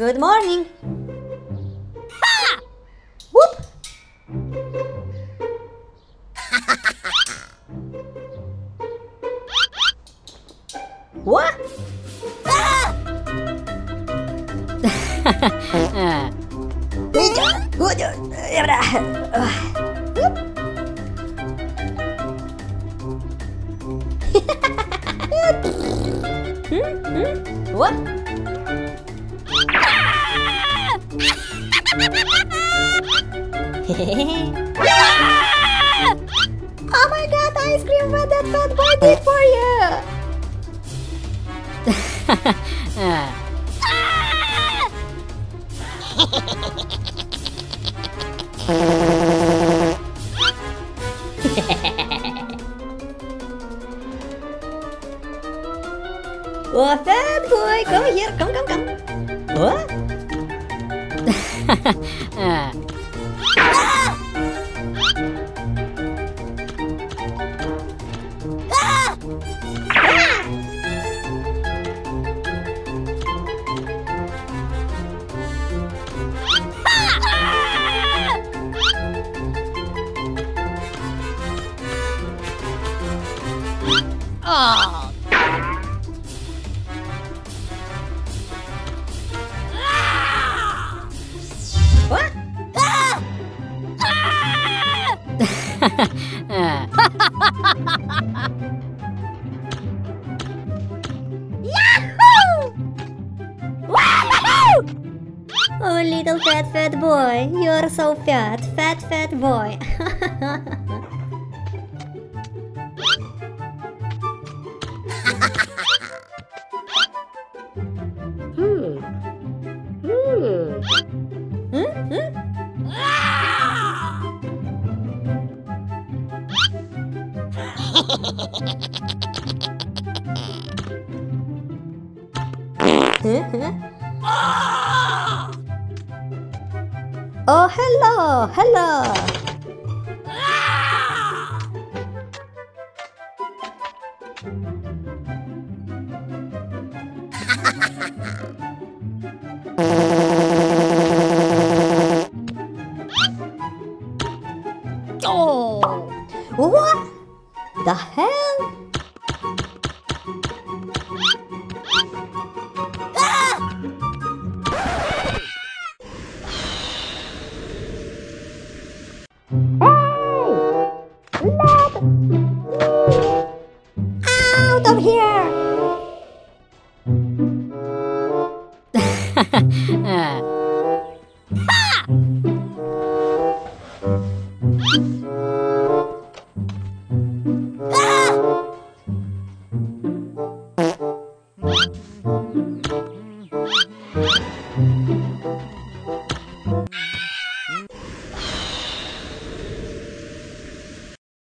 Good morning. Whoop. What? Hmm? What? oh my god, ice cream what that fat boy did for you! Oh, fat boy, come here, come, come, come. What? Oh. Oh, little fat, fat boy. You're so fat. Fat, fat boy. hmm. Hmm. Hmm? Hmm? Oh, hello, hello. Oh. What the hell? Ah! Out of here!